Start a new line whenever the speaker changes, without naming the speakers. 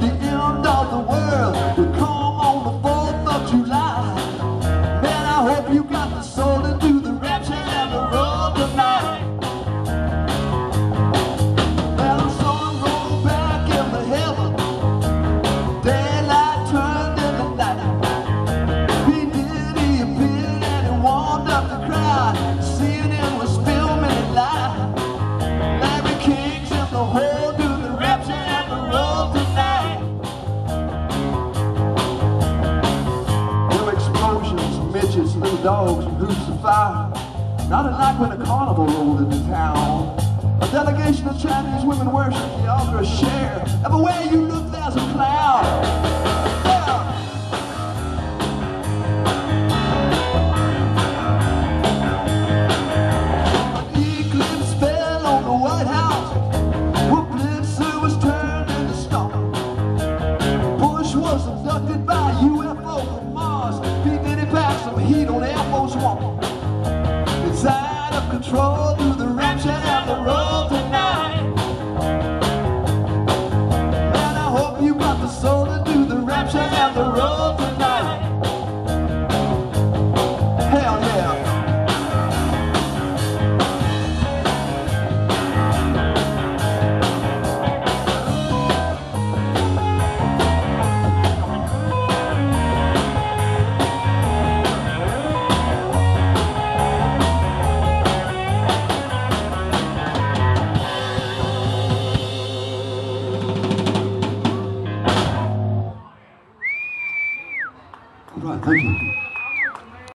the end of the world would come on the 4th of July. Man, I hope you got the soul to do the rapture the tonight. Rolled back in the. Daylight turned into night. He did, and he warmed up the crowd. Was light. Larry the. Dogs and hoops of fire. Not a night when a carnival rolled into town. A delegation of Chinese women worship the altar of share. Everywhere you look, there's a cloud. Was abducted by a UFO control through the rapture and the roll tonight. Man, I hope you got the soul to do the rapture and the 转转